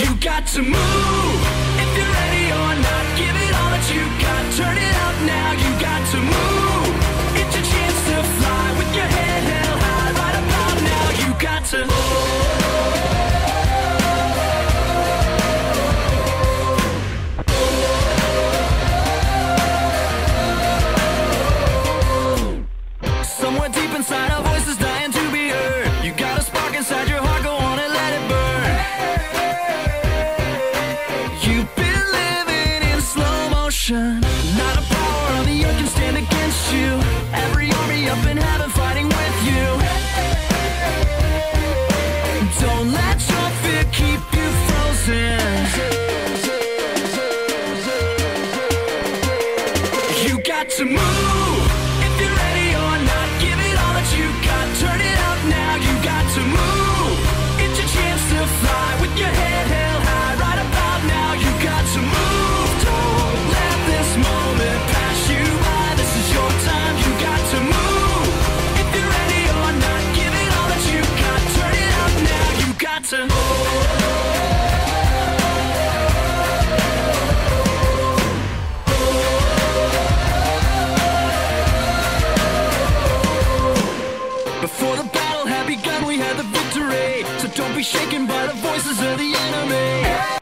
You got to move. Not a power on the earth can stand against you. Every army up in heaven fighting with you. Don't let keep you frozen. You got to move. Before the battle had begun, we had the victory. So don't be shaken by the voices of the enemy.